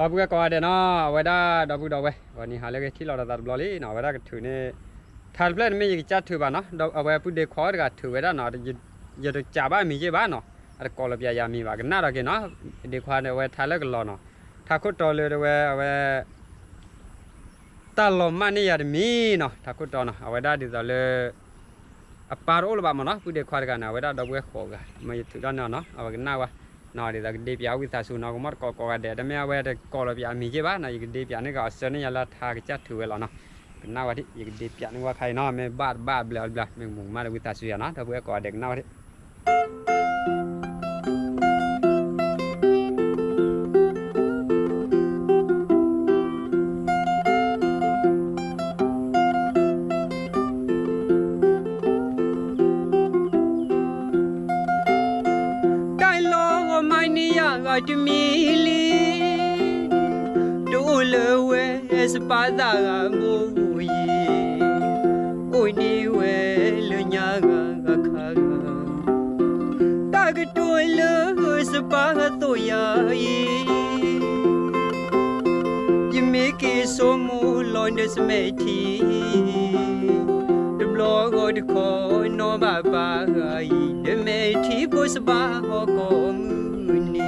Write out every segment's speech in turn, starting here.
အပူကကောတယ်နော်ဝဒတော့ဘူးတော့ပဲဟိုနီဟာလည်းထိလောက်တာတာဘလော်လေးနော်ဝဒကထူနေထာပလက်မင်းကြီးချတ်ထူပါနော်တော့အဝဲပုတေခေါ်တကထူဝဒနော်ရတော့ကြပါမိကြီးပါနော်အဲ့ကောလပြရမိပါကနာတော့ကေနော်ဒီခွာနေဝဲထာလက်ကလော်နော်ထာခွတ်တော်လေတော့ဝဲအဝဲတလောမနေရမီနော်ထာခွတ်တော်နော်အဝဲဒါဒီတော်လေအပါရောလပါမနော်ပုတေခွာတကနာဝဲဒါတော့ဝဲခေါ်ကမယထူတော့နော်အဝဲကနာဝါ နော်ဒီကဒေပြာဝိသဆုနော်ကမတ်ကောကောကတဲ့တမယဝဲတဲ့ကောလပြာမိကြပါနော်ဒီဒေပြာနေကစနေရလာထားကြထူဝဲလာနော်နာဝတိဒီဒေပြာနေဝခိုင်နော်မေဘတ်ဘတ်ဘလာဘလာမေမုံမာဝိသဆုရနော်တပွဲကောတဲ့နော် got me lead do le we es pa da ga mu yi o ni we le nya ga ga kha ga ta ga to le es pa ga to ya yi yi me ke so mu lo ne s me ti de blo go de ko no ba ba ga yi ne me ti ko s ba ho ko mu ni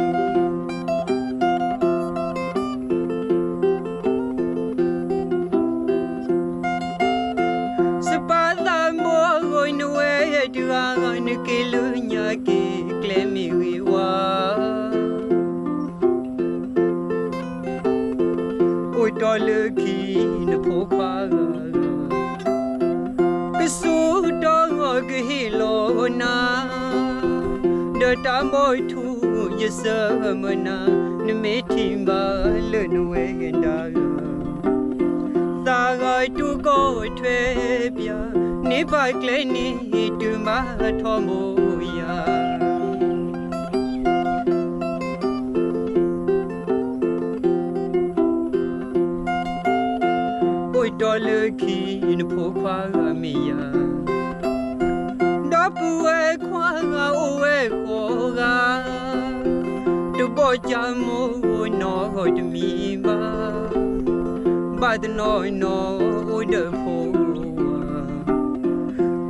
Samana, Nimitimba, Lenuang and Daga baituko twebia nibakleni tumathomoya uitolekin phokhwamiya ndapuwe khwanga uwe khoga tubochamo no hodmiba but no no would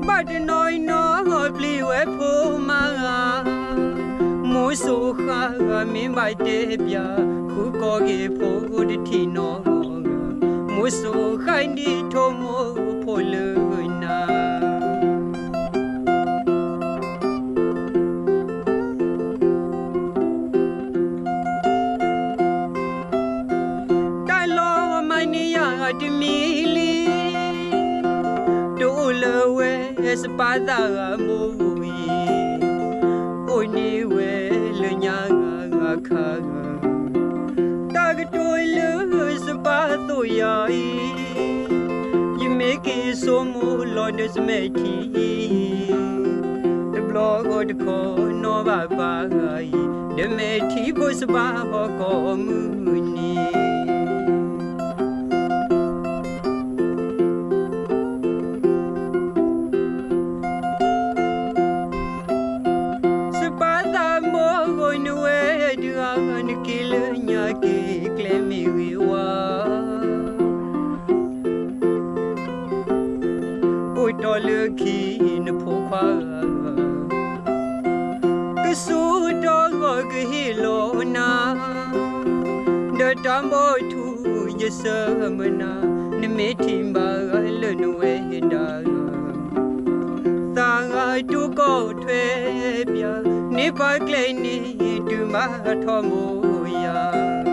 but no no bli we for ma mo so kha mi bai te bia give ko ge po de ti no mo so khai ni tho mo dumili Dolowe espada amoi Oniwe lenyanga ngakanga Tagdole espada yai Yimeki somo lones meti The blog of the corner of our bag The meti was about a commune ကလေးမီဝီဝါအိုတော်လူခီနဖိုခွာကဆူတော်ကကဟီလိုနာဒတမ်ဘောထူယသမနာနမေတိမ္ဘာလနဝေဒါသာငါတုကောထွေပြနိဗ္ဗာန်ကလေးနိတုမထောမူယာ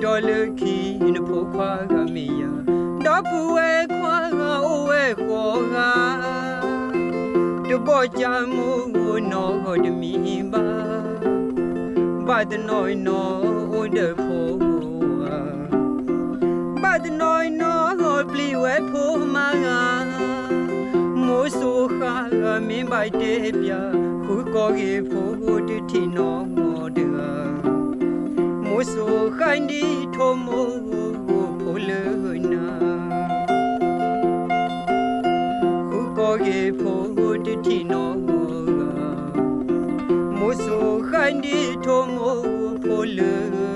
dole ki ne po kwa ga miya. Da puwe kwa ga owe kwa ga. De no ho de mi ba ba de noi no o de po ba the noi no ho pli po ma mo so kha ga mi ba de bia. Ku ko ge po de ti no mo de muso kandi tomo polena, kukoge phod thino muso kandi tomo polena.